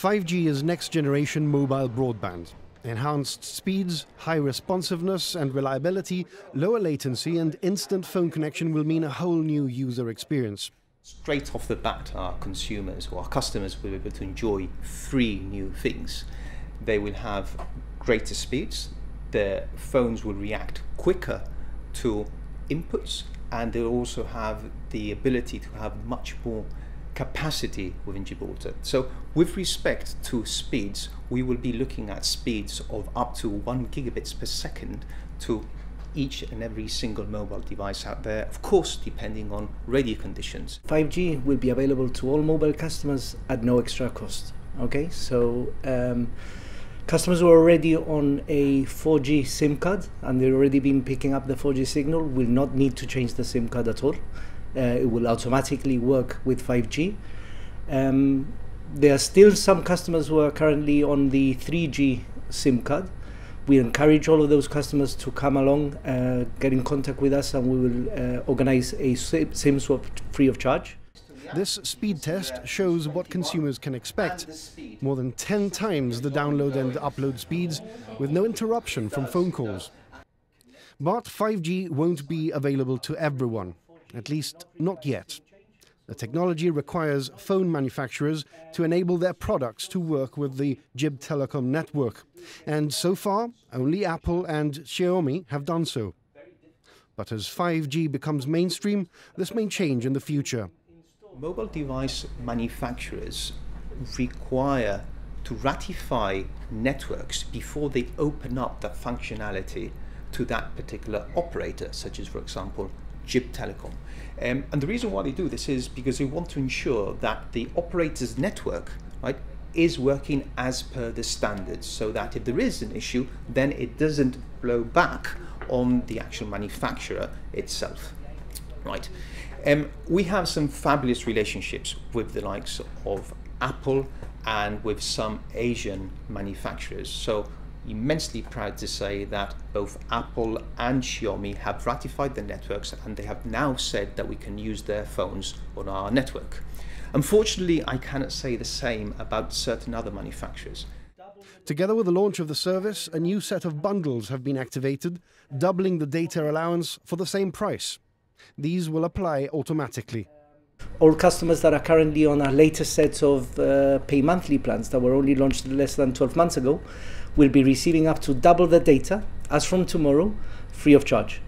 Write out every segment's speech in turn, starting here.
5G is next generation mobile broadband. Enhanced speeds, high responsiveness and reliability, lower latency, and instant phone connection will mean a whole new user experience. Straight off the bat, our consumers or our customers will be able to enjoy three new things. They will have greater speeds, their phones will react quicker to inputs, and they'll also have the ability to have much more capacity within Gibraltar. So with respect to speeds, we will be looking at speeds of up to one gigabits per second to each and every single mobile device out there, of course, depending on radio conditions. 5G will be available to all mobile customers at no extra cost. Okay, so um, customers who are already on a 4G SIM card and they've already been picking up the 4G signal will not need to change the SIM card at all. Uh, it will automatically work with 5G. Um, there are still some customers who are currently on the 3G SIM card. We encourage all of those customers to come along, uh, get in contact with us, and we will uh, organize a SIM swap free of charge. This speed test shows what consumers can expect. More than 10 times the download and upload speeds with no interruption from phone calls. But 5G won't be available to everyone, at least not yet. The technology requires phone manufacturers to enable their products to work with the Gibtelecom network. And so far, only Apple and Xiaomi have done so. But as 5G becomes mainstream, this may change in the future. Mobile device manufacturers require to ratify networks before they open up that functionality to that particular operator, such as, for example, Gibtelecom. Um, and the reason why they do this is because they want to ensure that the operator's network right, is working as per the standards so that if there is an issue, then it doesn't blow back on the actual manufacturer itself. Right. Um, we have some fabulous relationships with the likes of Apple and with some Asian manufacturers. So immensely proud to say that both Apple and Xiaomi have ratified the networks and they have now said that we can use their phones on our network. Unfortunately, I cannot say the same about certain other manufacturers. Together with the launch of the service, a new set of bundles have been activated, doubling the data allowance for the same price. These will apply automatically. All customers that are currently on our latest sets of uh, pay monthly plans that were only launched less than 12 months ago will be receiving up to double the data as from tomorrow, free of charge.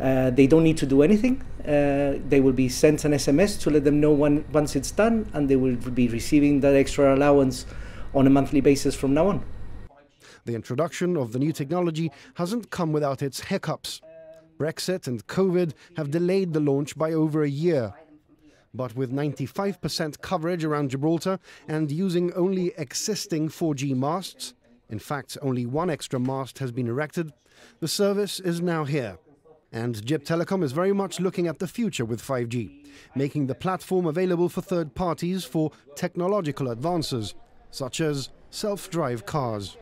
Uh, they don't need to do anything. Uh, they will be sent an SMS to let them know when, once it's done, and they will be receiving that extra allowance on a monthly basis from now on. The introduction of the new technology hasn't come without its hiccups. Brexit and COVID have delayed the launch by over a year. But with 95% coverage around Gibraltar and using only existing 4G masts, in fact, only one extra mast has been erected. The service is now here. And Gibtelecom is very much looking at the future with 5G, making the platform available for third parties for technological advances, such as self drive cars.